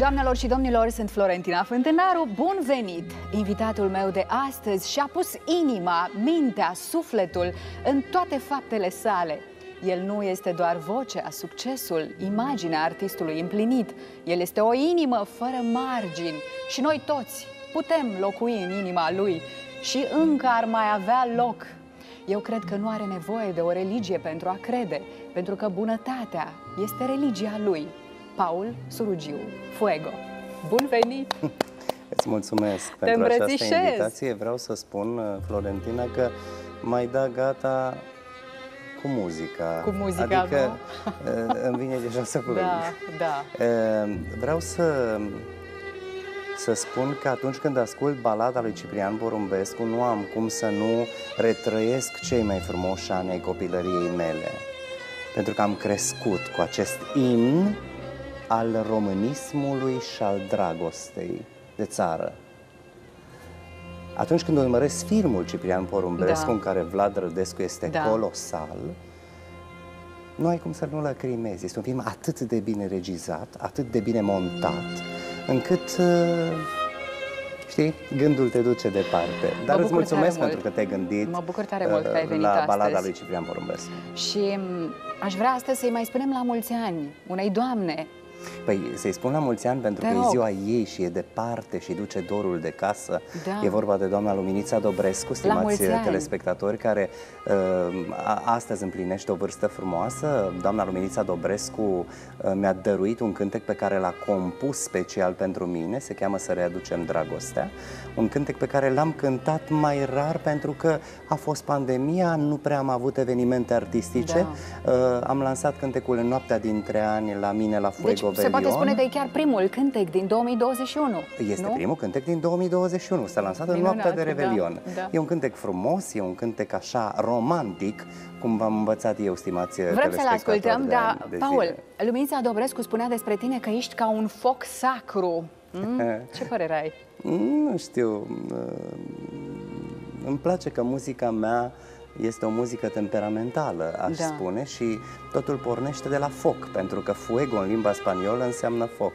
Doamnelor și domnilor, sunt Florentina Fântânaru, bun venit! Invitatul meu de astăzi și-a pus inima, mintea, sufletul în toate faptele sale. El nu este doar vocea, succesul, imaginea artistului împlinit. El este o inimă fără margini și noi toți putem locui în inima lui și încă ar mai avea loc. Eu cred că nu are nevoie de o religie pentru a crede, pentru că bunătatea este religia lui. Paul Surugiu, Fuego. Bun venit! Îți mulțumesc Te pentru această invitație. Vreau să spun, uh, Florentina, că mai da gata cu muzica. Cu muzica, Adică nu? Uh, îmi vine deja să plâng. Da, da. Uh, vreau să, să spun că atunci când ascult balada lui Ciprian Porumbescu, nu am cum să nu retrăiesc cei mai frumoși ani ai copilăriei mele. Pentru că am crescut cu acest imn al românismului și al dragostei de țară. Atunci când urmăresc filmul Ciprian Porumbescu, da. în care Vlad Rădescu este da. colosal, nu ai cum să nu lacrimezi. Este un film atât de bine regizat, atât de bine montat, încât, uh, știi, gândul te duce departe. Dar îți mulțumesc pentru că te-ai gândit mă bucur tare mult că ai venit la astăzi. balada lui Ciprian Porumbescu. Și mm, aș vrea astăzi să-i mai spunem la mulți ani unei doamne Păi să-i spun la mulți ani pentru Te că rog. e ziua ei și e departe și duce dorul de casă. Da. E vorba de doamna Luminița Dobrescu, stimați telespectatori, care uh, astăzi împlinește o vârstă frumoasă. Doamna Luminița Dobrescu uh, mi-a dăruit un cântec pe care l-a compus special pentru mine, se cheamă Să readucem dragostea. Un cântec pe care l-am cântat mai rar pentru că a fost pandemia, nu prea am avut evenimente artistice. Da. Uh, am lansat cântecul în noaptea dintre ani la mine la Fuego deci, se poate spune că e chiar primul cântec din 2021. Este nu? primul cântec din 2021. S-a lansat Minunat, în noaptea de Revelion. Da, da. E un cântec frumos, e un cântec așa romantic, cum v-am învățat eu, stimați Vrem să-l ascultăm, dar, Paul, Luminița Dobrescu spunea despre tine că ești ca un foc sacru. Mm? Ce părere ai? Nu știu. Îmi place că muzica mea este o muzică temperamentală, aș da. spune, și totul pornește de la foc, pentru că fuego în limba spaniolă înseamnă foc.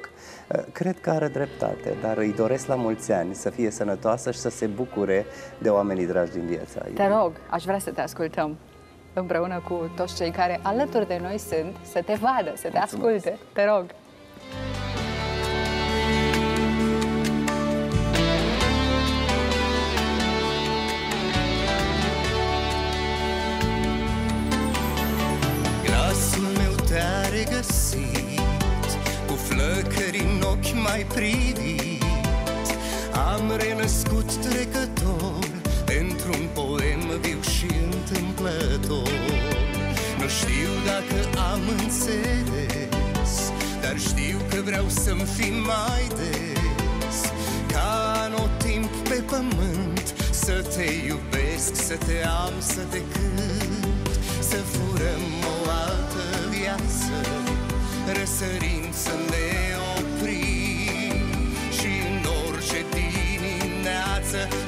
Uh, cred că are dreptate, dar îi doresc la mulți ani să fie sănătoasă și să se bucure de oamenii dragi din viața ei. Te rog, aș vrea să te ascultăm împreună cu toți cei care alături de noi sunt, să te vadă, să te Mulțumesc. asculte. Te rog! Mai privit. Am renăscut trecător Într-un poem viu și întâmplător. Nu știu dacă am înțeles Dar știu că vreau să-mi fi mai des. Ca anotimp pe pământ Să te iubesc, să te am, să te cânt Să furăm o altă viață Răsărind să ne să ne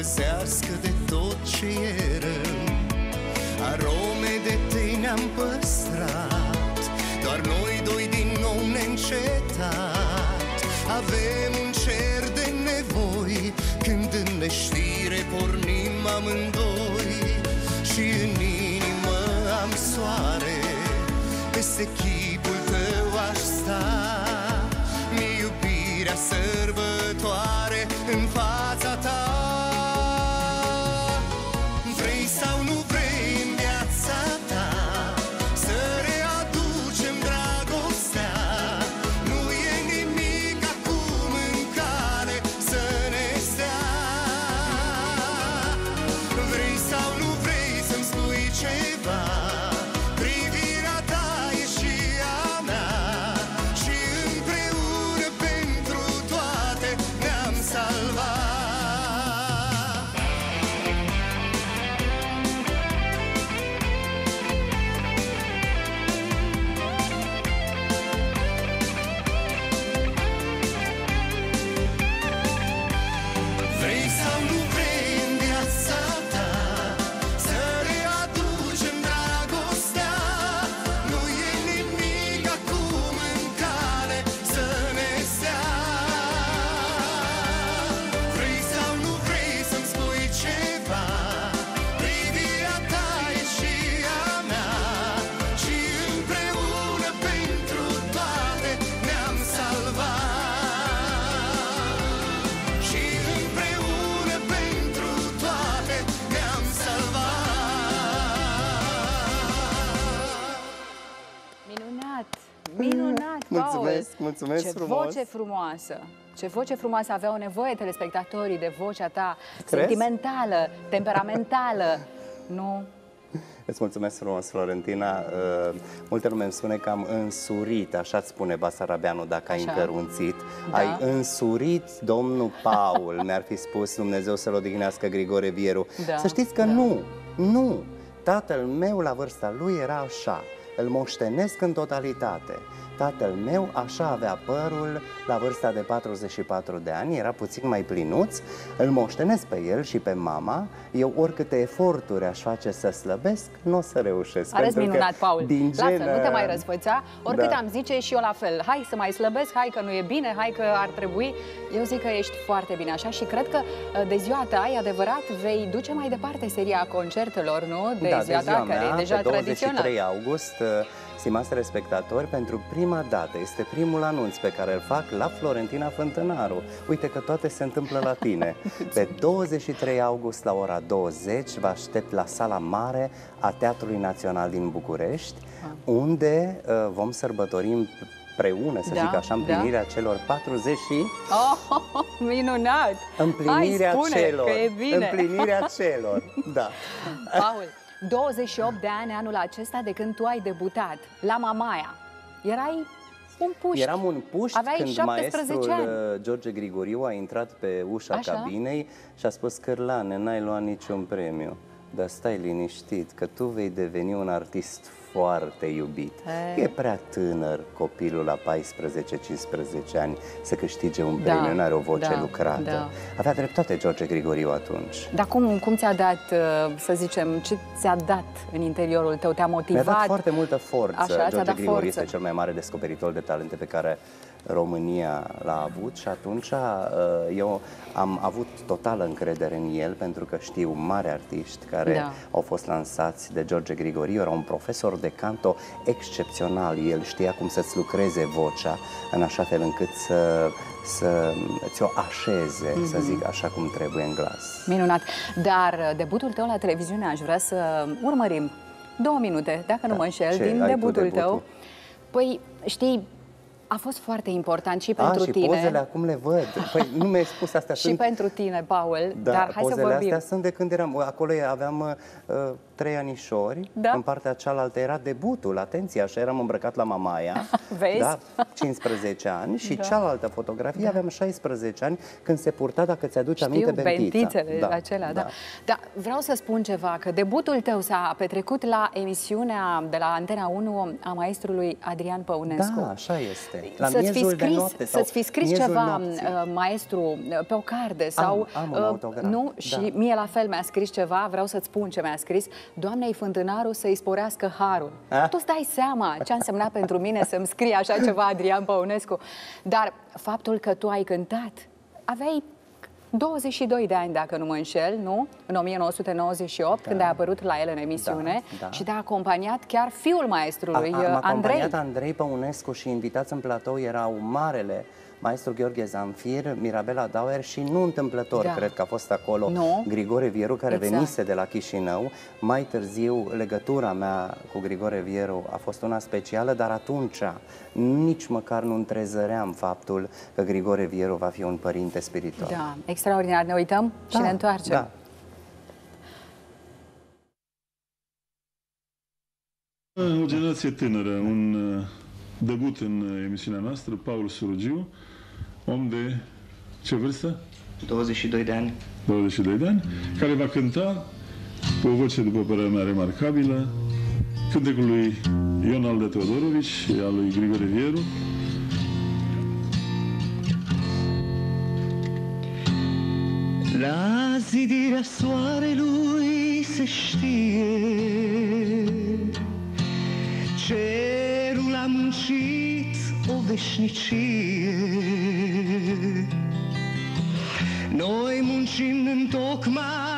păzească de tot ce e rău. Arome de tei ne-am păstrat Doar noi doi din nou neîncetat. Avem un cer de nevoi Când în neștire Mulțumesc, mulțumesc Ce frumos! voce frumoasă! Ce voce frumoasă aveau nevoie telespectatorii de vocea ta Crezi? sentimentală, temperamentală. nu? Îți mulțumesc frumos, Florentina. Uh, multe lume îmi spune că am însurit, așa-ți spune Basarabeanu dacă așa. ai încărunțit. Da. Ai însurit domnul Paul, mi-ar fi spus Dumnezeu să-l odihnească Grigore Vieru. Da. Să știți că da. nu, nu. Tatăl meu la vârsta lui era așa. Îl moștenesc în totalitate. Tatăl meu așa avea părul la vârsta de 44 de ani, era puțin mai plinuț, îl moștenesc pe el și pe mama, eu oricâte eforturi aș face să slăbesc, nu o să reușesc. Arăți minunat, Paul. Din Lasă, gen... nu te mai răsfăța, oricât da. am zice și eu la fel. Hai să mai slăbesc, hai că nu e bine, hai că ar trebui. Eu zic că ești foarte bine așa și cred că uh, de ziua ta, e adevărat, vei duce mai departe seria concertelor, nu? De da, ziua, de ziua ta, mea, care e deja pe 23 august uh, Stimați respectatori, pentru prima dată este primul anunț pe care îl fac la Florentina Fântânaru. Uite că toate se întâmplă la tine. Pe 23 august la ora 20 vă aștept la sala mare a Teatrului Național din București, ah. unde uh, vom sărbători împreună, să da, zic așa, împlinirea da. celor 40 și... Oh, minunat! Împlinirea Hai, spune, celor. Că e bine. Împlinirea celor, da. Paul, 28 de ani anul acesta de când tu ai debutat la Mamaia. Erai un puști. Eram un puști Aveai când maestrul ani. Uh, George Grigoriu a intrat pe ușa Așa? cabinei și a spus Cârlane, n-ai luat niciun premiu, dar stai liniștit că tu vei deveni un artist foarte iubit. Hey. E prea tânăr copilul la 14-15 ani să câștige un premiu, da, nu are o voce da, lucrată. Da. Avea dreptate George Grigoriu atunci. Dar cum, cum ți-a dat, uh, să zicem, ce ți-a dat în interiorul tău? Te-a motivat? Mi-a dat foarte multă forță. Așa, George Grigoriu forță. este cel mai mare descoperitor de talente pe care România l-a avut și atunci uh, eu am avut totală încredere în el pentru că știu mari artiști care da. au fost lansați de George Grigoriu, era un profesor de canto excepțional, el știa cum să-ți lucreze vocea în așa fel încât să să ți-o așeze, mm-hmm. să mhm. zic așa cum trebuie în glas. Minunat! Dar uh, debutul tău la televiziune aș vrea să urmărim două minute, dacă da. nu mă înșel, Ce, din debutul, debutul tău. Păi, știi, a fost foarte important și pentru a, și tine. pozele acum le văd. Păi nu mi-ai spus astea. și sunt... pentru tine, Paul, da, dar hai să vorbim. astea sunt de când eram, acolo aveam uh, trei anișori, da? în partea cealaltă era debutul, atenție, așa eram îmbrăcat la Mamaia, Vezi? Da, 15 ani și da. cealaltă fotografie da. aveam 16 ani când se purta, dacă ți-aduci Știu, aminte, bentița. bentițele da. acelea, da. da. Dar vreau să spun ceva, că debutul tău s-a petrecut la emisiunea de la Antena 1 a maestrului Adrian Păunescu. Da, așa este. La să-ți fi scris, noapte, să-ți fi scris ceva, nopții. Uh, maestru, uh, pe o carte sau... Am, am un uh, autograf. Nu? Da. Și mie la fel mi-a scris ceva, vreau să-ți spun ce mi-a scris. Doamnei Fântânaru să-i sporească harul. A? Tu stai seama ce a însemnat pentru mine să-mi scrie așa ceva Adrian Păunescu. Dar faptul că tu ai cântat, aveai 22 de ani, dacă nu mă înșel, nu? În 1998, da. când ai apărut la el în emisiune da, da. și te-a acompaniat chiar fiul maestrului, a, a, Andrei. acompaniat Andrei Păunescu și invitați în platou erau marele maestru Gheorghe Zanfir, Mirabela Dauer și nu întâmplător, da. cred că a fost acolo nu. Grigore Vieru, care exact. venise de la Chișinău. Mai târziu, legătura mea cu Grigore Vieru a fost una specială, dar atunci nici măcar nu întrezăream faptul că Grigore Vieru va fi un părinte spiritual. Da, extraordinar. Ne uităm da, și ne întoarcem. Da. O generație tânără, un uh, debut în uh, emisiunea noastră, Paul Surugiu, om de ce vârstă? 22 de ani. 22 de ani, care va cânta cu o voce, după părerea mea, remarcabilă, cântecul lui Ion Alde Teodorovici și al lui Grigore Vieru. La zidirea soarelui se știe Cerul a muncit bulldish në qirë Noj mund qimë në tokë ma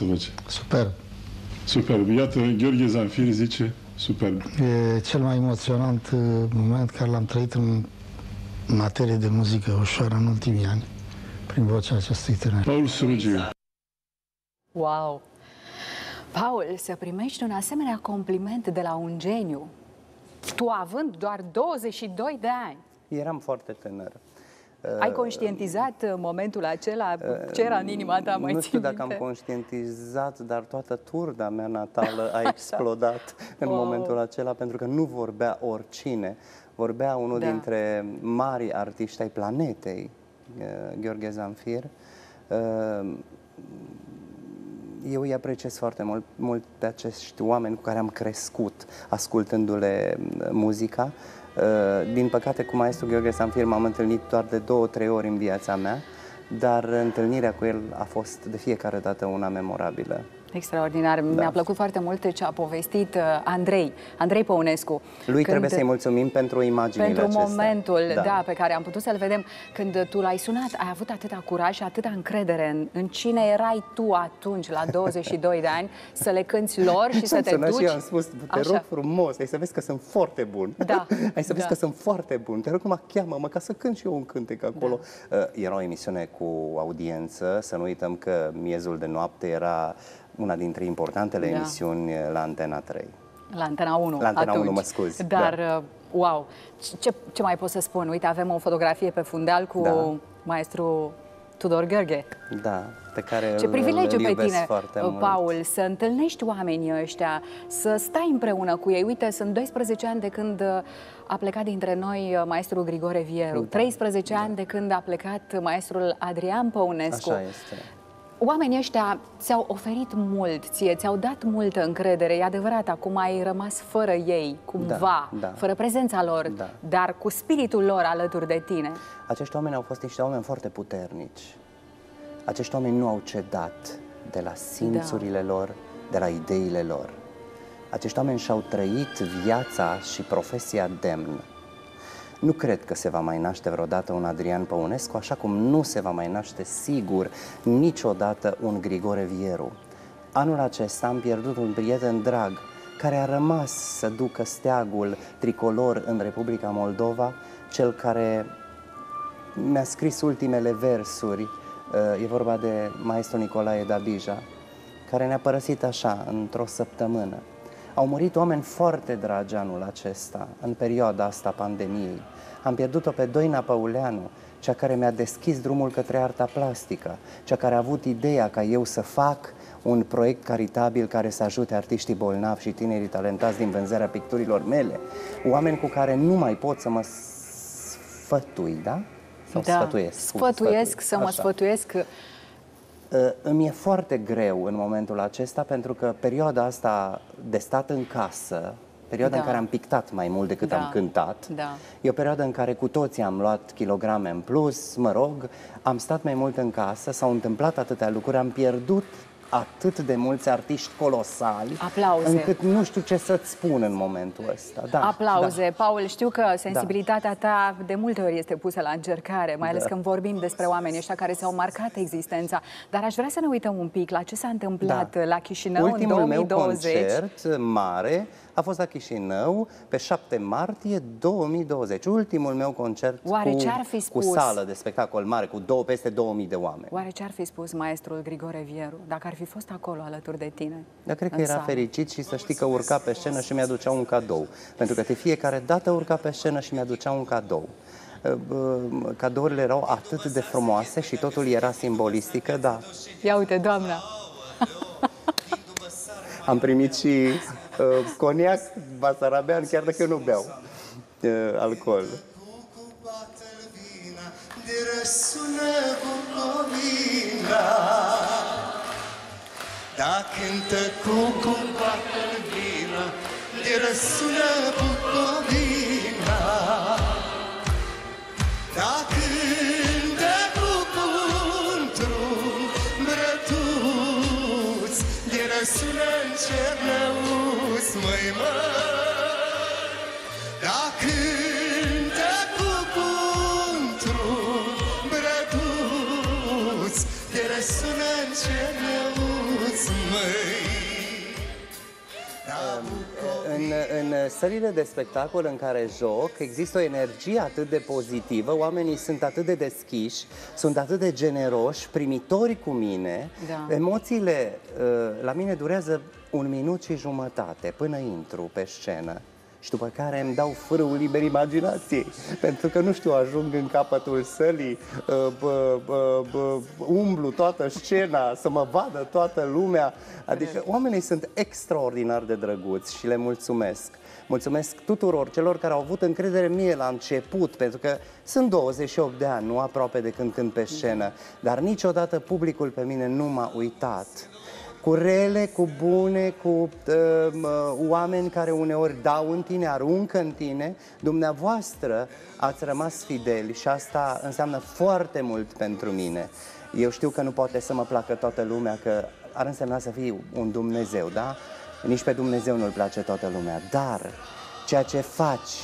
Frumoasă voce. Superb. Superb. Iată, Gheorghe Zanfir zice superb. E cel mai emoționant uh, moment care l-am trăit în materie de muzică ușoară în ultimii ani, prin vocea acestui tânăr. Paul Surugiu. Wow! Paul, să primești un asemenea compliment de la un geniu, tu având doar 22 de ani. Eram foarte tânăr. Ai conștientizat momentul acela? Ce era în inima ta? Mai nu știu minte? dacă am conștientizat, dar toată turda mea natală a explodat în wow. momentul acela, pentru că nu vorbea oricine. Vorbea unul da. dintre mari artiști ai planetei, Gheorghe Zanfir. Eu îi apreciez foarte mult, mult pe acești oameni cu care am crescut ascultându-le muzica Uh, din păcate, cu maestru Gheorghe Sanfir m-am întâlnit doar de două, trei ori în viața mea, dar întâlnirea cu el a fost de fiecare dată una memorabilă. Extraordinar. Da. Mi-a plăcut foarte mult ce a povestit uh, Andrei, Andrei Păunescu. Lui când, trebuie să-i mulțumim pentru imaginile Pentru acestea. momentul, da. da, pe care am putut să-l vedem. Când tu l-ai sunat, ai avut atâta curaj și atâta încredere în, în cine erai tu atunci, la 22 de ani, să le cânți lor și să te duci. Și eu am spus, te Așa. rog frumos, ai să vezi că sunt foarte bun. Da. ai să vezi da. că sunt foarte bun. Te rog, mă cheamă, mă, ca să cânt și eu un cântec acolo. Da. Uh, era o emisiune cu audiență, să nu uităm că miezul de noapte era una dintre importantele da. emisiuni la Antena 3. La Antena 1 La Antena atunci. 1, mă scuzi. Dar, da. Uh, wow, ce, ce mai pot să spun? Uite, avem o fotografie pe fundal cu da. maestru Tudor Gheorghe. Da, pe care Ce privilegiu îl pe tine, foarte Paul, mult. să întâlnești oamenii ăștia, să stai împreună cu ei. Uite, sunt 12 ani de când uh, a plecat dintre noi uh, maestrul Grigore Vieru, da. 13 da. ani de când a plecat maestrul Adrian Păunescu. Așa este. Oamenii ăștia ți-au oferit mult ție, ți-au dat multă încredere. E adevărat, acum ai rămas fără ei, cumva, da, da. fără prezența lor, da. dar cu spiritul lor alături de tine. Acești oameni au fost niște oameni foarte puternici. Acești oameni nu au cedat de la simțurile da. lor, de la ideile lor. Acești oameni și-au trăit viața și profesia demn. Nu cred că se va mai naște vreodată un Adrian Păunescu, așa cum nu se va mai naște sigur niciodată un Grigore Vieru. Anul acesta am pierdut un prieten drag care a rămas să ducă steagul tricolor în Republica Moldova, cel care mi-a scris ultimele versuri, e vorba de maestru Nicolae Dabija, care ne-a părăsit așa, într-o săptămână. Au murit oameni foarte dragi anul acesta, în perioada asta pandemiei. Am pierdut-o pe Doina Păuleanu, cea care mi-a deschis drumul către arta plastică, cea care a avut ideea ca eu să fac un proiect caritabil care să ajute artiștii bolnavi și tinerii talentați din vânzarea picturilor mele, oameni cu care nu mai pot să mă sfătui, da? Sau da, sfătuiesc? Sfătuiesc, să mă Așa. sfătuiesc Uh, îmi e foarte greu în momentul acesta pentru că perioada asta de stat în casă, perioada da. în care am pictat mai mult decât da. am cântat, da. e o perioadă în care cu toții am luat kilograme în plus, mă rog, am stat mai mult în casă, s-au întâmplat atâtea lucruri, am pierdut atât de mulți artiști colosali Aplauze. încât nu știu ce să-ți spun în momentul ăsta. Da, Aplauze. Da. Paul, știu că sensibilitatea ta de multe ori este pusă la încercare, mai ales da. când vorbim despre oamenii ăștia care s-au marcat existența. Dar aș vrea să ne uităm un pic la ce s-a întâmplat da. la Chișinău Ultimul în 2020. meu concert mare a fost la Chișinău pe 7 martie 2020. Ultimul meu concert Oare cu, ce-ar fi spus? cu sală de spectacol mare, cu două, peste 2000 de oameni. Oare ce-ar fi spus maestrul Grigore Vieru dacă ar fi fost acolo alături de tine? Da, cred că era sală. fericit și să știi că urca pe scenă și mi-aducea un cadou. Pentru că de fiecare dată urca pe scenă și mi-aducea un cadou cadourile erau atât de frumoase și totul era simbolistică, da. Ia uite, doamna! Am primit și uh, coniac basarabean, chiar dacă nu beau uh, alcool. Da cântă cu bată vina, de răsună Bucovina. Răsună în cer năuț, măi, măi. Da cântă cu brătuț, sună în cenăuți, măi în, în sările de spectacol în care joc există o energie atât de pozitivă, oamenii sunt atât de deschiși, sunt atât de generoși, primitori cu mine. Da. Emoțiile uh, la mine durează un minut și jumătate până intru pe scenă și după care îmi dau fărul liber imaginației, pentru că nu știu, ajung în capătul sălii, uh, bă, bă, bă, umblu toată scena, să mă vadă toată lumea. Adică oamenii sunt extraordinar de drăguți și le mulțumesc. Mulțumesc tuturor celor care au avut încredere mie la început, pentru că sunt 28 de ani, nu aproape de când cânt pe scenă, dar niciodată publicul pe mine nu m-a uitat cu rele, cu bune, cu uh, oameni care uneori dau în tine, aruncă în tine, dumneavoastră ați rămas fideli și asta înseamnă foarte mult pentru mine. Eu știu că nu poate să mă placă toată lumea, că ar însemna să fii un Dumnezeu, da? Nici pe Dumnezeu nu-l place toată lumea, dar ceea ce faci,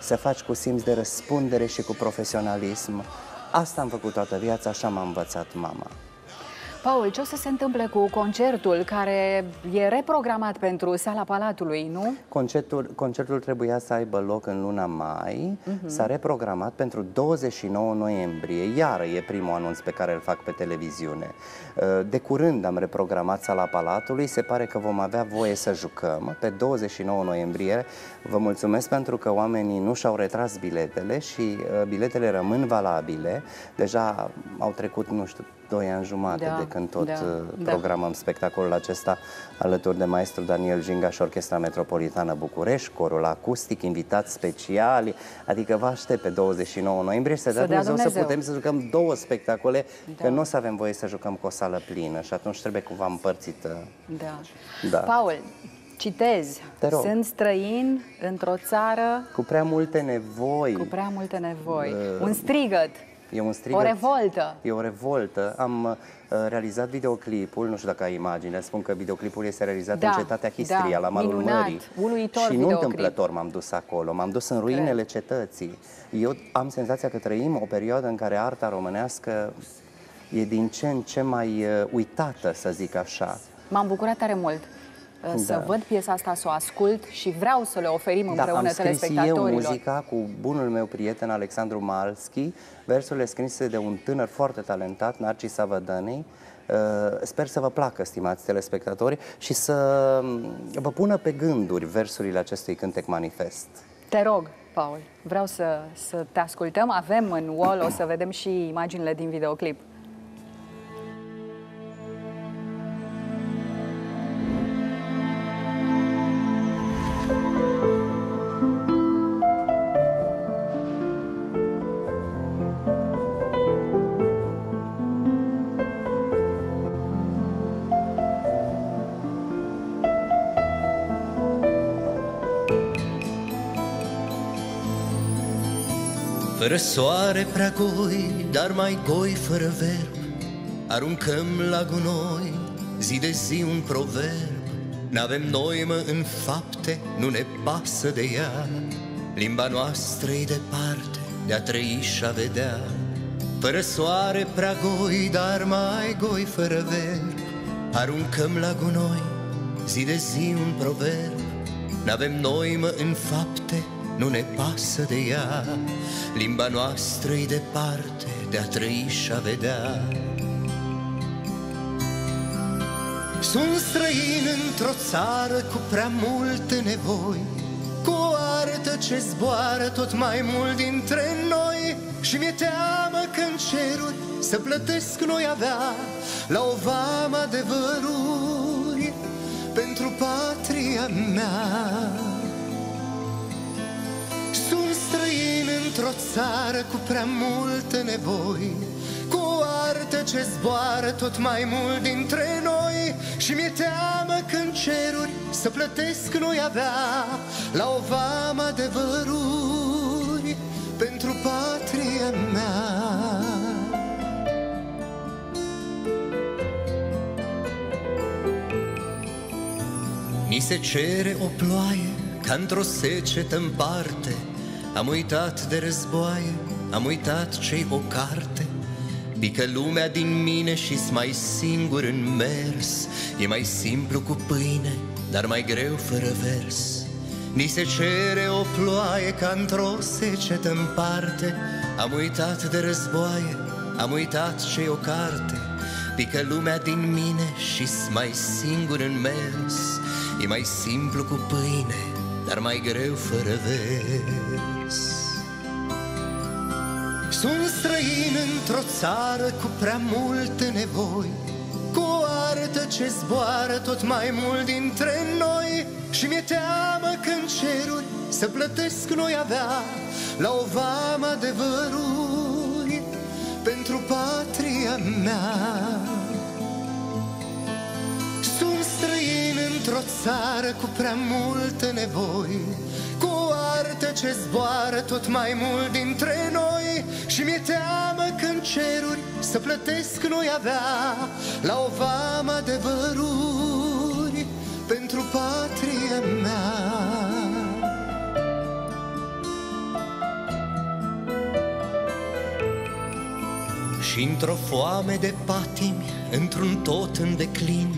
să faci cu simț de răspundere și cu profesionalism, asta am făcut toată viața, așa m-a învățat mama. Paul, ce o să se întâmple cu concertul care e reprogramat pentru Sala Palatului, nu? Concertul, concertul trebuia să aibă loc în luna mai, uh-huh. s-a reprogramat pentru 29 noiembrie, iară e primul anunț pe care îl fac pe televiziune. Uh, de curând am reprogramat Sala Palatului, se pare că vom avea voie să jucăm pe 29 noiembrie. Vă mulțumesc pentru că oamenii nu și-au retras biletele și uh, biletele rămân valabile. Deja au trecut, nu știu, doi ani jumate da, de când tot da, uh, programăm da. spectacolul acesta alături de maestru Daniel Ginga și Orchestra Metropolitană București, corul acustic, invitați speciali, adică vă aștept pe 29 noiembrie să, să dea Dumnezeu, Dumnezeu să putem să jucăm două spectacole, da. că nu o să avem voie să jucăm cu o sală plină și atunci trebuie cumva împărțită. Da. da. Paul, citez, sunt străin într-o țară... Cu prea multe nevoi. Cu prea multe nevoi. Uh... Un strigăt. E un strigăt. O revoltă. E o revoltă. Am uh, realizat videoclipul, nu știu dacă ai imagine, spun că videoclipul este realizat da, în cetatea Histria, da, la malul minunat, mării. Uluitor și nu întâmplător m-am dus acolo, m-am dus în ruinele Cred. cetății. Eu am senzația că trăim o perioadă în care arta românească e din ce în ce mai uh, uitată, să zic așa. M-am bucurat tare mult da. să văd piesa asta, să o ascult și vreau să le oferim da, împreună am telespectatorilor. eu muzica cu bunul meu prieten Alexandru Malski, versurile scrise de un tânăr foarte talentat, Narcis Avădănei. Uh, sper să vă placă, stimați telespectatori, și să mm, vă pună pe gânduri versurile acestui cântec manifest. Te rog, Paul, vreau să, să te ascultăm. Avem în wall, o să vedem și imaginile din videoclip. Fără soare prea goi, dar mai goi fără verb. Aruncăm la gunoi, zi de zi un proverb. N-avem noi mă în fapte, nu ne pasă de ea. Limba noastră e departe de a trăi și a vedea. Fără soare prea goi, dar mai goi fără verb. Aruncăm la gunoi, zi de zi un proverb. N-avem noi mă în fapte, nu ne pasă de ea Limba noastră e departe de a trăi și a vedea. Sunt străin într-o țară cu prea multe nevoi Cu o artă ce zboară tot mai mult dintre noi. Și mi-e teamă că în ceruri să plătesc noi avea La o vamă adevăruri pentru patria mea într-o țară cu prea multe nevoi. Cu o artă ce zboară tot mai mult dintre noi. Și mi-e teamă când ceruri să plătesc noi avea. La o vamă adevăruri pentru patria mea. Mi se cere o ploaie ca într-o secetă în parte am uitat de războaie, am uitat ce o carte. Pică lumea din mine și mai singur în mers. E mai simplu cu pâine, dar mai greu fără vers. Ni se cere o ploaie ca într-o secetă în parte. Am uitat de războaie, am uitat ce o carte. Pică lumea din mine și mai singur în mers. E mai simplu cu pâine, dar mai greu fără vers într-o țară cu prea multe nevoi Cu o artă ce zboară tot mai mult dintre noi. Și mi-e teamă că în ceruri să plătesc noi avea La o vamă adevăruri pentru patria mea. Sunt străin într-o țară cu prea multe nevoi Cu o artă ce zboară tot mai mult dintre noi. Și mi-e teamă că în ceruri să plătesc noi avea La o vamă adevăruri pentru patria mea. Și într-o foame de patimi, într-un tot în declin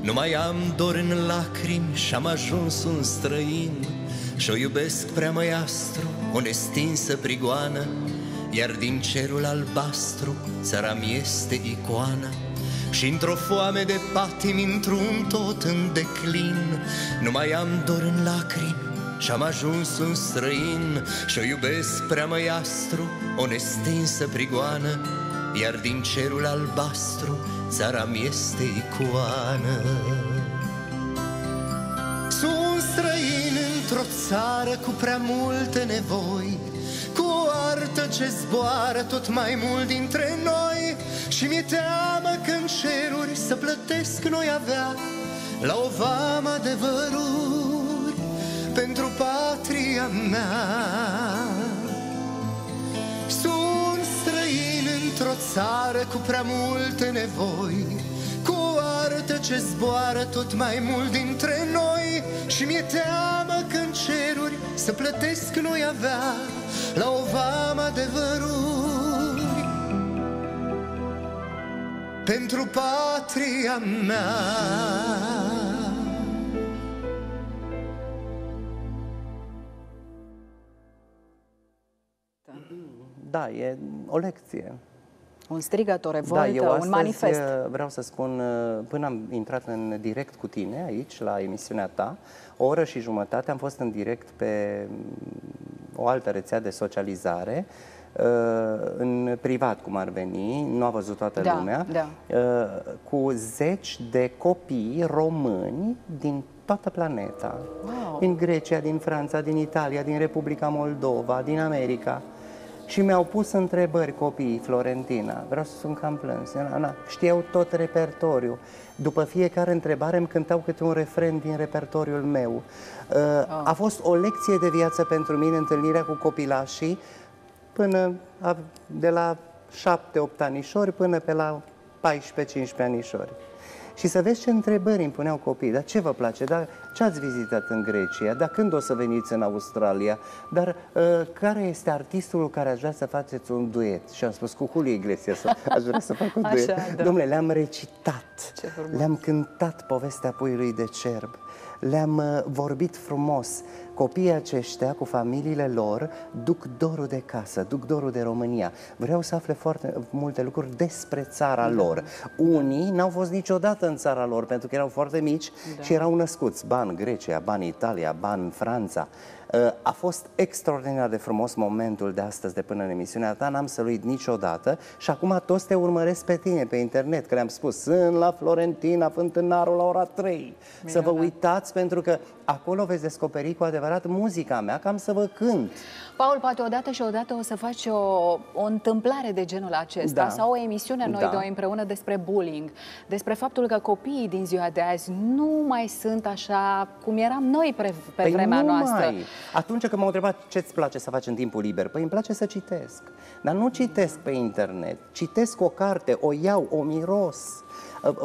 Nu mai am dor în lacrimi și-am ajuns un străin Și-o iubesc prea măiastru, o nestinsă prigoană Iar din cerul albastru țara mi este icoană și într-o foame de patimi, într-un tot în declin. Nu mai am dor în lacrimi și-am ajuns un străin. Și-o iubesc prea măiastru, o nestinsă prigoană. Iar din cerul albastru țara mi este icoană. Sunt străin într-o țară cu prea multe nevoi Cu o artă ce zboară tot mai mult dintre noi. Și mi-e teamă că în ceruri să plătesc noi avea La o vamă adevăruri pentru patria mea. Într-o țară cu prea multe nevoi Cu o artă ce zboară tot mai mult dintre noi. Și mi-e teamă că în ceruri să plătesc noi avea La o vamă adevăruri Pentru patria mea Da, e o lecție. Un strigăt, o revoltă, da, eu un manifest. Uh, vreau să spun, uh, până am intrat în direct cu tine aici, la emisiunea ta, o oră și jumătate am fost în direct pe mm, o altă rețea de socializare, uh, în privat, cum ar veni, nu a văzut toată da, lumea, da. cu zeci de copii români din toată planeta. Wow. Din Grecia, din Franța, din Italia, din Republica Moldova, din America. Și mi-au pus întrebări copiii Florentina, vreau să sunt cam plâns, na, știau tot repertoriul. După fiecare întrebare îmi cântau câte un refren din repertoriul meu. Uh, oh. A fost o lecție de viață pentru mine întâlnirea cu copilașii până de la 7-8 anișori până pe la 14-15 anișori. Și să vezi ce întrebări îmi puneau copiii. Dar ce vă place? Dar ce ați vizitat în Grecia? Dar când o să veniți în Australia? Dar uh, care este artistul care aș vrea să faceți un duet? Și am spus cu Julio Iglesias, aș vrea să fac un duet. Așa, da. Domnule, le-am recitat, le-am cântat povestea puiului de cerb, le-am uh, vorbit frumos. Copiii aceștia, cu familiile lor, duc dorul de casă, duc dorul de România. Vreau să afle foarte multe lucruri despre țara da. lor. Unii n-au fost niciodată în țara lor, pentru că erau foarte mici da. și erau născuți. Ban Grecia, ban Italia, ban Franța. Uh, a fost extraordinar de frumos momentul de astăzi, de până în emisiunea ta, n-am să uit niciodată și acum toți te urmăresc pe tine pe internet, că le-am spus, sunt la Florentina, Fântânarul la ora 3. Bine, să vă uitați pentru că acolo veți descoperi cu adevărat muzica mea, cam să vă cânt. Paul, poate odată și odată o să faci o, o întâmplare de genul acesta da. sau o emisiune noi da. doi împreună despre bullying, despre faptul că copiii din ziua de azi nu mai sunt așa cum eram noi pe, pe păi vremea noastră. Mai. Atunci când m-au întrebat ce îți place să faci în timpul liber, păi îmi place să citesc. Dar nu citesc pe internet, citesc o carte, o iau, o miros,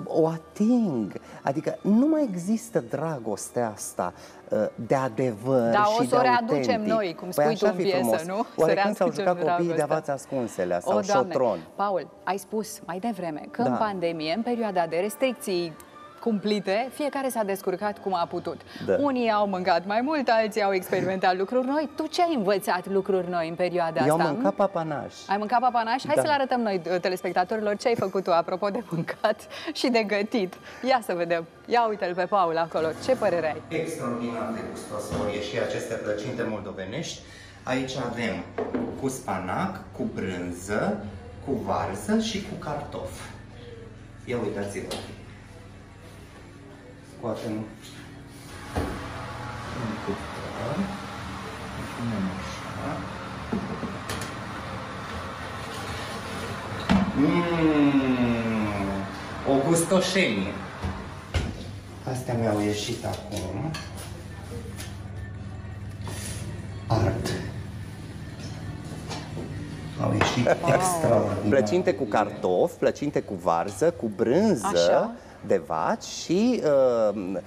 o ating. Adică nu mai există dragostea asta ă, de adevăr da, și o să o readucem noi, cum păi spui tu în piesă, frumos. nu? Oare când s-au jucat copiii de avați ascunselea sau o, șotron? Paul, ai spus mai devreme că da. în pandemie, în perioada de restricții cumplite, fiecare s-a descurcat cum a putut. Da. Unii au mâncat mai mult, alții au experimentat lucruri noi. Tu ce ai învățat lucruri noi în perioada Eu asta? Eu am mâncat papanaș. Ai mâncat papanaș? Hai da. să le arătăm noi telespectatorilor ce ai făcut tu apropo de mâncat și de gătit. Ia să vedem. Ia uite-l pe Paul acolo. Ce părere ai? Extraordinar de gustosorie și aceste plăcinte moldovenești. Aici avem cu spanac, cu brânză, cu varză și cu cartof. Ia uitați-vă scoatem un cuptor, punem așa. Mmm, o gustoșenie. Astea mi-au ieșit acum. Art. Au ieșit wow. extraordinar. Plăcinte cu cartofi, plăcinte cu varză, cu brânză. Așa de vaci și uh,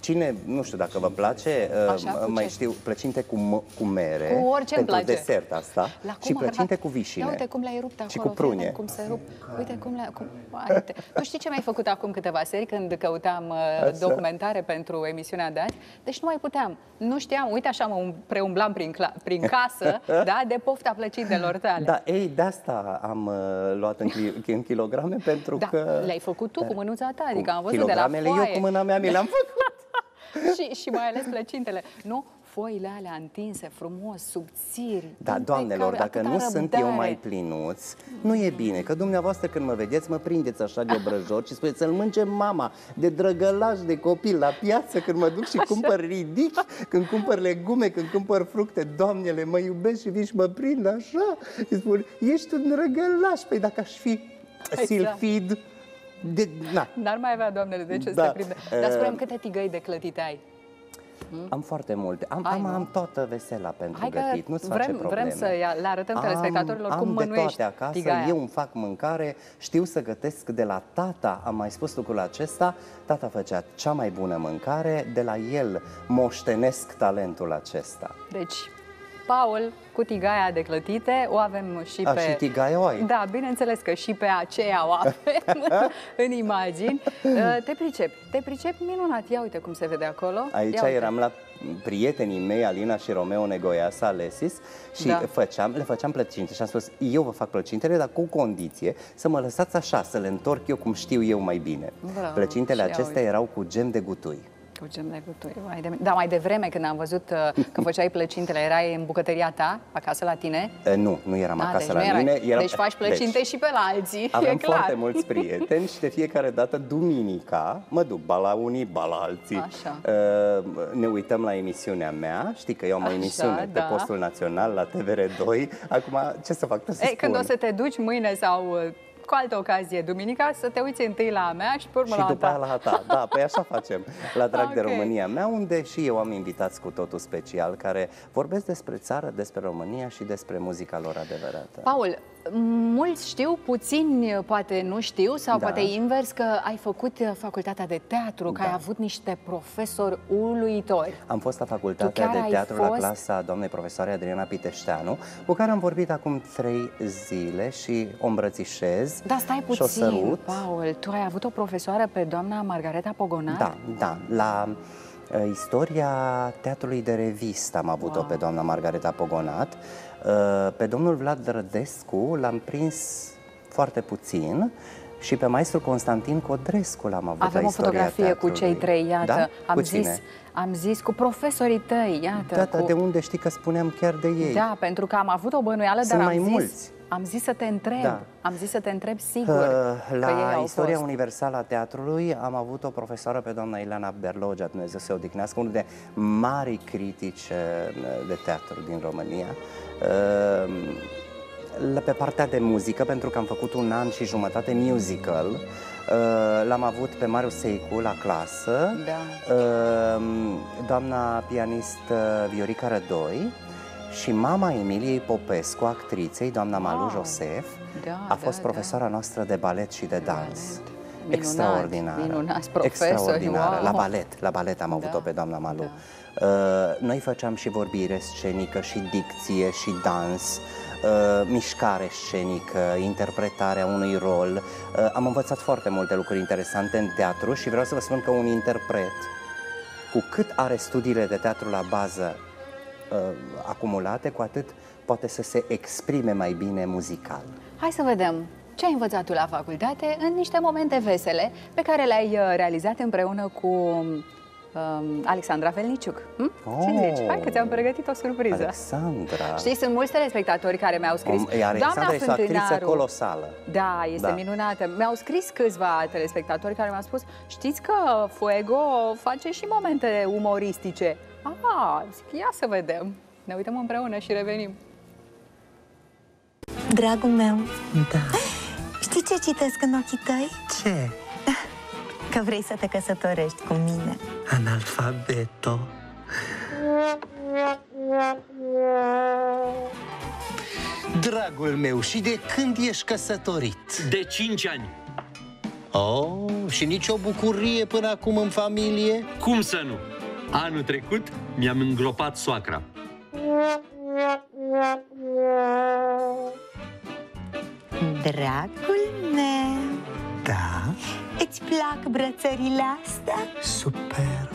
cine, nu știu dacă vă place, uh, Așa, mai ce? știu, plăcinte cu, cu mere cu orice pentru place. desert asta La și plăcinte cu vișine. Ia uite cum le-ai rupt acolo. Și cu prune. Cum se rup. Uite cum le cum... Uite. Tu știi ce mi-ai făcut acum câteva seri când căutam uh, documentare pentru emisiunea de azi? Deci nu mai puteam. Nu știam, uite așa mă preumblam prin, prin casă, da, de pofta plăcintelor tale. Da, ei, de asta am uh, luat în, în kilograme pentru da, că... le-ai făcut tu cu mânuța ta, adică am văzut de la foaie. eu cu mâna mea mi le-am făcut. și, și mai ales plăcintele. Nu? foile alea întinse, frumos, subțiri. Da, doamnelor, dacă nu răbdare. sunt eu mai plinuț, nu e bine, că dumneavoastră când mă vedeți, mă prindeți așa de obrăjor și spuneți să-l mânce mama de drăgălaș de copil la piață când mă duc și așa. cumpăr ridici, când cumpăr legume, când cumpăr fructe, doamnele, mă iubesc și vii și mă prind așa. Și spun, ești un drăgălaș, păi dacă aș fi exact. Silfid, de, na. N-ar mai avea, doamnele, de ce da. să te prinde. Dar spunem câte tigăi de clătite ai? Hmm? Am foarte multe. Am, Hai, am, am toată vesela pentru Hai gătit, nu-ți vrem, face probleme. Vrem să le arătăm am, telespectatorilor am cum mănuiești de toate acasă, tigaia. eu îmi fac mâncare, știu să gătesc de la tata, am mai spus lucrul acesta, tata făcea cea mai bună mâncare, de la el moștenesc talentul acesta. Deci, Paul cu tigaia de clătite, o avem și A, pe... și tigaia o ai. Da, bineînțeles că și pe aceea o avem în imagini. Uh, te pricepi, te pricepi minunat. Ia uite cum se vede acolo. Aici eram la prietenii mei, Alina și Romeo Negoiasa, Alesis, și da. făceam, le făceam plăcinte și am spus, eu vă fac plăcintele, dar cu condiție să mă lăsați așa, să le întorc eu cum știu eu mai bine. Bravo, Plăcintele acestea erau cu gem de gutui. Cu gem de gutui. Mai de... Da, mai devreme când am văzut uh, că făceai plăcintele, erai în bucătăria ta, acasă la tine? Uh, nu, nu eram A, acasă deci la erai... mine. Eram... Deci faci plăcinte deci, și pe la alții, Avem e clar. foarte mulți prieteni și de fiecare dată, duminica, mă duc ba la unii, ba la alții. Așa. Uh, ne uităm la emisiunea mea, știi că eu am o emisiune da. pe postul național la TVR2. Acum, ce să fac? Să Ei, spun. când o să te duci mâine sau uh, cu altă ocazie, duminica, să te uiți întâi la a mea și pe urmă și la după ta. la ta. Da, păi așa facem. La Drag okay. de România mea, unde și eu am invitați cu totul special, care vorbesc despre țară, despre România și despre muzica lor adevărată. Paul, mulți știu, puțini poate nu știu, sau da. poate invers, că ai făcut facultatea de teatru, că da. ai avut niște profesori uluitori. Am fost la facultatea de teatru fost... la clasa doamnei profesoare Adriana Piteșteanu, cu care am vorbit acum trei zile și o îmbrățișez Da, stai puțin, Paul, tu ai avut o profesoară pe doamna Margareta Pogonat? Da, da, la uh, istoria teatrului de revistă am avut-o wow. pe doamna Margareta Pogonat. Uh, pe domnul Vlad Drădescu l-am prins foarte puțin și pe maestru Constantin Codrescu l-am avut Avem la o fotografie teatrului. cu cei trei, iată, da? am cu zis, cine? am zis cu profesorii tăi, iată. Da, cu... de unde știi că spuneam chiar de ei? Da, pentru că am avut o bănuială, Sunt dar mai am zis, mulți. Am zis să te întreb, da. am zis să te întreb sigur uh, La că ei au istoria fost. universală a teatrului am avut o profesoară pe doamna Ileana Berlogea, Dumnezeu să o odihnească, unul de mari critici uh, de teatru din România. Uh, pe partea de muzică, pentru că am făcut un an și jumătate musical, uh, L-am avut pe Marius Seicu la clasă, da. Uh, doamna pianist Viorica Rădoi și mama Emiliei Popescu, actriței, doamna Malu wow. Josef, da, a fost da, profesoara da. noastră de balet și de dans. Minunat, extraordinară. Minunat, profesor, extraordinară. Wow. La balet, la balet am avut-o da, pe doamna Malu. Da. Uh, noi făceam și vorbire scenică, și dicție, și dans, uh, mișcare scenică, interpretarea unui rol. Uh, am învățat foarte multe lucruri interesante în teatru și vreau să vă spun că un interpret, cu cât are studiile de teatru la bază uh, acumulate, cu atât poate să se exprime mai bine muzical. Hai să vedem ce ai învățat tu la facultate în niște momente vesele pe care le-ai uh, realizat împreună cu um, Alexandra Felniciuc. Hm? Oh, Ce zici? Hai că ți-am pregătit o surpriză. Alexandra. Știi, sunt mulți telespectatori care mi-au scris. Om, Alexandra este o actriță colosală. Da, este da. minunată. Mi-au scris câțiva telespectatori care mi-au spus, știți că Fuego face și momente umoristice. Ah, zic, ia să vedem. Ne uităm împreună și revenim. Dragul meu. Da. Știi ce citesc în ochii tăi? Ce? Că vrei să te căsătorești cu mine. Analfabeto. Dragul meu, și de când ești căsătorit? De cinci ani. Oh, și nicio bucurie până acum în familie? Cum să nu? Anul trecut mi-am îngropat soacra. Dragul meu Da? Îți plac brățările astea? Superb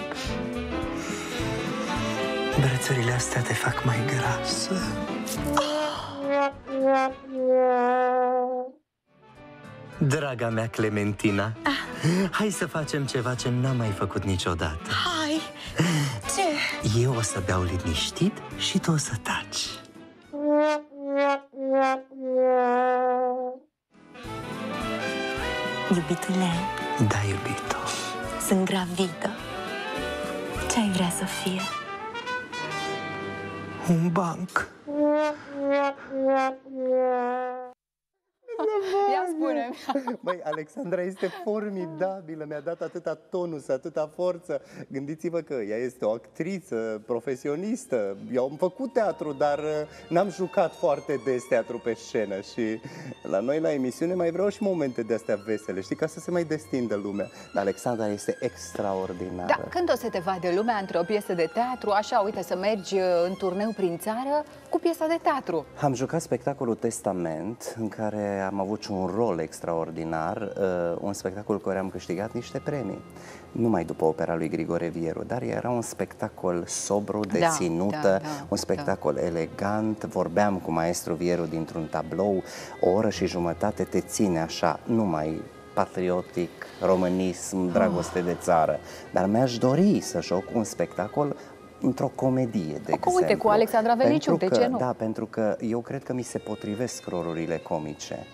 Brățările astea te fac mai grasă Draga mea Clementina ah. Hai să facem ceva ce n-am mai făcut niciodată Hai! Ce? Eu o să beau liniștit și tu o să taci. Iubitule. Da, iubito. Sunt gravidă. Ce ai vrea să fie? Un banc Ia spune Băi, Alexandra este formidabilă, mi-a dat atâta tonus, atâta forță. Gândiți-vă că ea este o actriță profesionistă. Eu am făcut teatru, dar uh, n-am jucat foarte des teatru pe scenă și la noi la emisiune mai vreau și momente de astea vesele, știi, ca să se mai destindă lumea. Dar Alexandra este extraordinară. Da, când o să te vadă lumea între o piesă de teatru, așa, uite, să mergi uh, în turneu prin țară cu piesa de teatru? Am jucat spectacolul Testament, în care am avut și un rol extraordinar, uh, un spectacol cu care am câștigat niște premii. Numai după opera lui Grigore Vieru, dar era un spectacol sobru, de da, ținută, da, da, un spectacol da. elegant. Vorbeam cu maestru Vieru dintr-un tablou, o oră și jumătate te ține așa, numai patriotic, românism, dragoste de țară. Dar mi-aș dori să joc un spectacol într-o comedie, de cu, exemplu. Uite, cu Alexandra Veliciu, de ce nu? Da, pentru că eu cred că mi se potrivesc rolurile comice.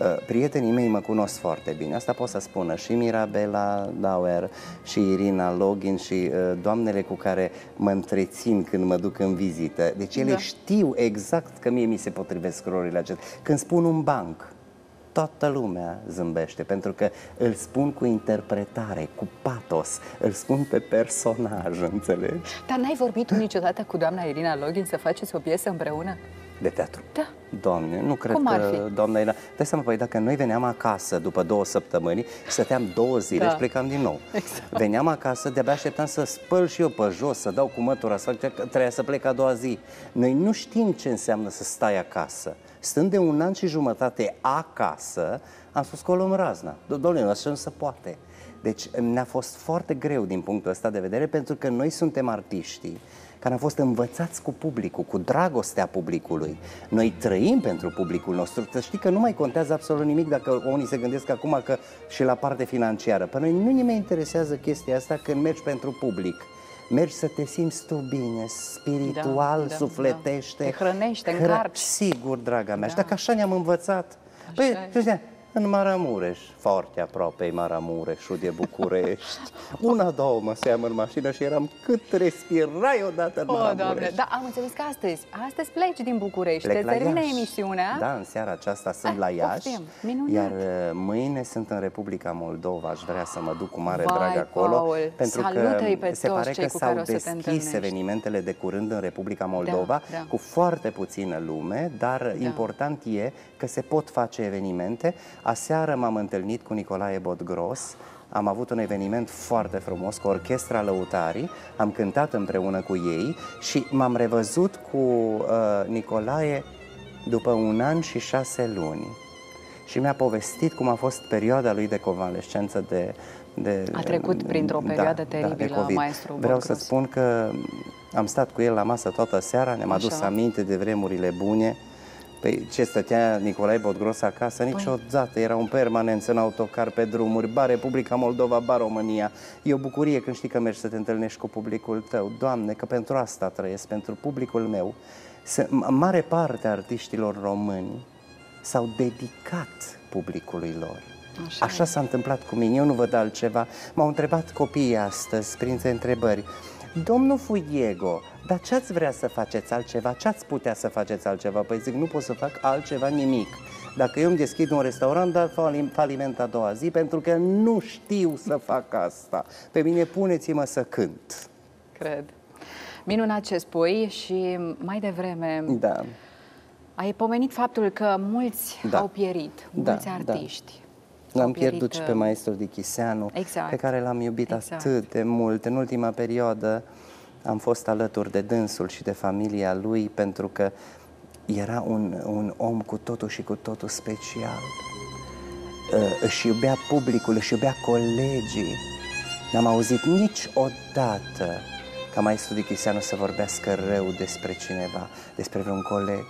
Uh, prietenii mei mă cunosc foarte bine, asta pot să spună și Mirabela Dauer, și Irina Login, și uh, doamnele cu care mă întrețin când mă duc în vizită. Deci ele da. știu exact că mie mi se potrivesc rolurile acestea. Când spun un banc, toată lumea zâmbește, pentru că îl spun cu interpretare, cu patos, îl spun pe personaj, înțelegi? Dar n-ai vorbit tu niciodată cu doamna Irina Login să faceți o piesă împreună? De teatru? Da. Doamne, nu cred Cum ar că, fi? doamna Irina, dai seama, păi dacă noi veneam acasă după două săptămâni, stăteam două zile Da. și plecam din nou. Exact. Veneam acasă, de-abia așteptam să spăl și eu pe jos, să dau cu mătura, să fac ce- că trebuia să plec a doua zi. Noi nu știm ce înseamnă să stai acasă. Stând de un an și jumătate acasă, am spus că o luăm razna. Do- Doamne, așa nu se poate. Deci ne-a fost foarte greu din punctul ăsta de vedere, pentru că noi suntem artiștii care am fost învățați cu publicul, cu dragostea publicului. Noi trăim pentru publicul nostru. Să știi că nu mai contează absolut nimic dacă unii se gândesc acum că și la parte financiară. Pe noi nu ne mai interesează chestia asta când mergi pentru public. Mergi să te simți tu bine, spiritual, Da, da, sufletește. da. Te hrănești, te Hră- încarci. Sigur, draga mea. Și Da. dacă așa ne-am învățat. Așa Păi, e. știi, în Maramureș, foarte aproape Maramureșul de București. Una, două mă seam în mașină și eram cât respirai odată în Maramureș. O, doamne, da, am înțeles că astăzi, astăzi pleci din București, Plec te termină emisiunea. Da, în seara aceasta sunt ah, la Iași, poftim, iar uh, mâine sunt în Republica Moldova, aș vrea să mă duc cu mare Vai, drag acolo, Paul, pentru că pe se pare că s-au deschis evenimentele de curând în Republica Moldova da, da. cu foarte puțină lume, dar da. important e că se pot face evenimente. Aseară m-am întâlnit cu Nicolae Bodgros, am avut un eveniment foarte frumos cu Orchestra Lăutarii, am cântat împreună cu ei și m-am revăzut cu uh, Nicolae după un an și șase luni. Și mi-a povestit cum a fost perioada lui de convalescență de, de... A trecut printr-o da, perioadă da, teribilă, da, maestru Vreau să spun că am stat cu el la masă toată seara, ne-am adus aminte de vremurile bune, Păi ce stătea Nicolae Bodgros acasă? Păi. Niciodată. Era un permanent în autocar pe drumuri, ba Republica Moldova, ba România. E o bucurie când știi că mergi să te întâlnești cu publicul tău. Doamne, că pentru asta trăiesc, pentru publicul meu. Mare parte a artiștilor români s-au dedicat publicului lor. Așa, Așa s-a întâmplat cu mine, eu nu văd altceva. M-au întrebat copiii astăzi, printre întrebări, Domnul Fuiego, dar ce ați vrea să faceți altceva? Ce ați putea să faceți altceva? Păi zic, nu pot să fac altceva nimic. Dacă eu îmi deschid un restaurant, dar faliment a doua zi, pentru că nu știu să fac asta. Pe mine puneți-mă să cânt. Cred. Minunat ce spui și mai devreme da. ai pomenit faptul că mulți da. au pierit, da, mulți da. artiști. Da. L-am pierdut și pe uh, maestrul Dichiseanu, exact. pe care l-am iubit exact. atât de mult. În ultima perioadă am fost alături de dânsul și de familia lui pentru că era un, un om cu totul și cu totul special. Uh, își iubea publicul, își iubea colegii. N-am auzit niciodată ca maestru Dichiseanu să vorbească rău despre cineva, despre vreun coleg,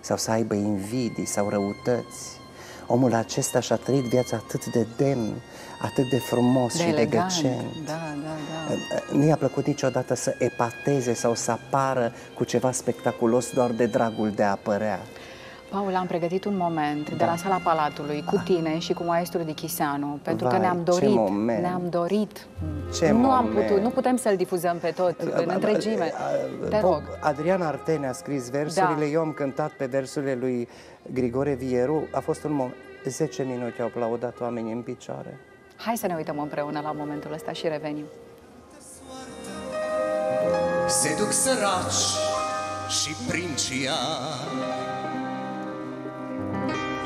sau să aibă invidii sau răutăți. Omul acesta și-a trăit viața atât de demn, atât de frumos de și elegant. de decent. Da, da, da. Nu i-a plăcut niciodată să epateze sau să apară cu ceva spectaculos doar de dragul de a apărea. Paul, am pregătit un moment da. de la sala Palatului cu tine și cu maestru Dichiseanu, pentru Vai, că ne-am dorit, ne-am dorit. Ce nu moment. am putut, nu putem să-l difuzăm pe tot, în întregime. Te rog. Adrian Artene a scris versurile, da. eu am cântat pe versurile lui Grigore Vieru, a fost un moment, 10 minute au aplaudat oamenii în picioare. Hai să ne uităm împreună la momentul ăsta și revenim. Se duc săraci și princia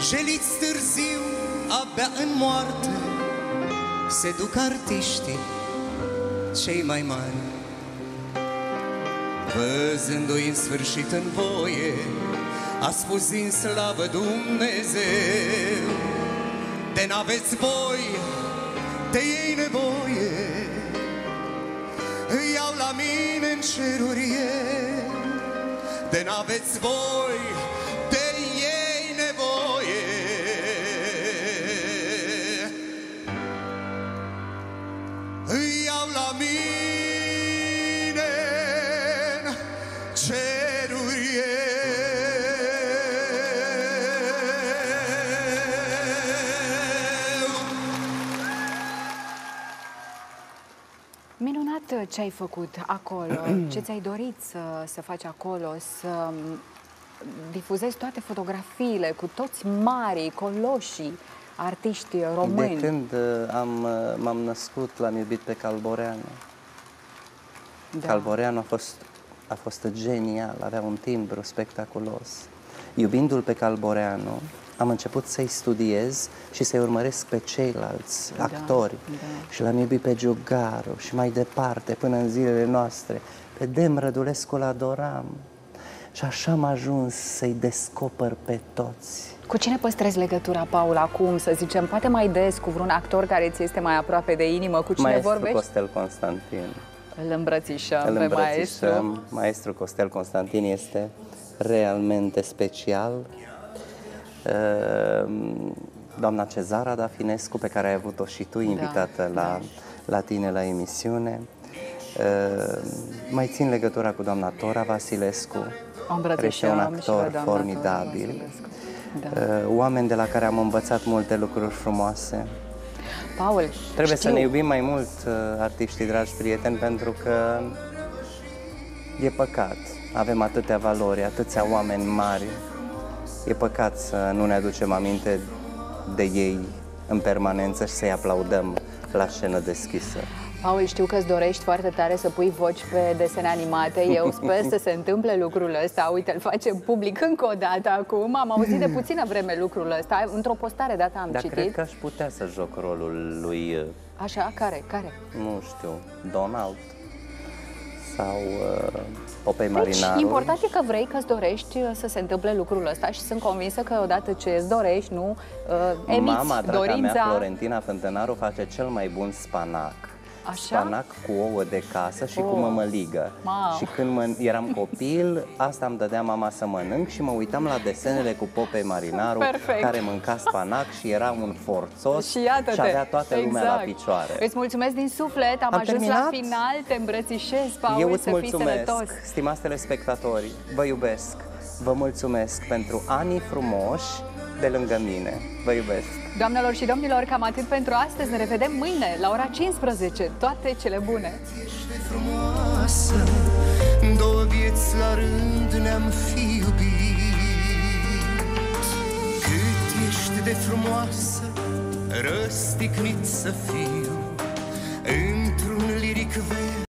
Jeliți târziu, abia în moarte Se duc artiștii cei mai mari. Văzându-i în sfârșit în voie A spus din slavă Dumnezeu De n-aveți voi, de ei nevoie. Îi iau la mine în cerurie De n-aveți voi, ce ai făcut acolo, ce ți-ai dorit să, să faci acolo, să difuzezi toate fotografiile cu toți marii, coloșii, artiști români. De când uh, am, uh, m-am născut, l-am iubit pe Calboreanu. Da. Calboreanu a fost, a fost genial, avea un timbru spectaculos. Iubindu-l pe Calboreanu, am început să-i studiez și să-i urmăresc pe ceilalți da, actori. Da. Și l-am iubit pe Giugaru și mai departe, până în zilele noastre. Pe Dem Rădulescu l adoram. Și așa am ajuns să-i descoper pe toți. Cu cine păstrezi legătura, Paul, acum, să zicem, poate mai des cu vreun actor care ți este mai aproape de inimă? Cu cine maestru vorbești? Costel Constantin. Îl îmbrățișăm Îl pe maestru. Maestru Costel Constantin este realmente special. Ehm, doamna Cezara Dafinescu, pe care ai avut-o și tu invitată da, la, da. la tine la emisiune. Ehm, mai țin legătura cu doamna Tora Vasilescu, care este un actor formidabil. da. Uh, oameni de la care am învățat multe lucruri frumoase. Paul, Trebuie știu. să ne iubim mai mult, uh, artiștii dragi prieteni, pentru că e păcat. Avem atâtea valori, atâția oameni mari. E păcat să nu ne aducem aminte de ei în permanență și să-i aplaudăm la scenă deschisă. Paul, știu că îți dorești foarte tare să pui voci pe desene animate. Eu sper să se întâmple lucrul ăsta. Uite, îl facem public încă o dată acum. Am auzit de puțină vreme lucrul ăsta. Într-o postare dată am Dar citit. cred că aș putea să joc rolul lui... Uh, Așa? Care? Care? Nu știu, Donald sau uh, Popei deci, important e că vrei, că îți dorești uh, să se întâmple lucrul ăsta și sunt convinsă că odată ce îți dorești, nu, uh, emiți Mama, dorința... mea, Florentina Fântânaru, face cel mai bun spanac. Așa? Spanac cu ouă de casă și oh. cu mămăligă. Wow. Și când mă, eram copil, asta îmi dădea mama să mănânc și mă uitam la desenele cu Popei Marinaru, Perfect. care mânca spanac și era un forțos și, iată și avea toată exact. lumea la picioare. Îți mulțumesc din suflet, am, am ajuns terminat? la final, te îmbrățișez, Paul, Eu îți să mulțumesc, fii sănătos. stimați telespectatori, vă iubesc, vă mulțumesc pentru anii frumoși de lângă mine. Vă iubesc! Doamnelor și domnilor, cam atât pentru astăzi. Ne revedem mâine la ora 15. Toate cele bune! Ești frumoasă, două vieți la rând ne-am fi iubit. Cât ești de frumoasă, răstignit să fiu, într-un liric verde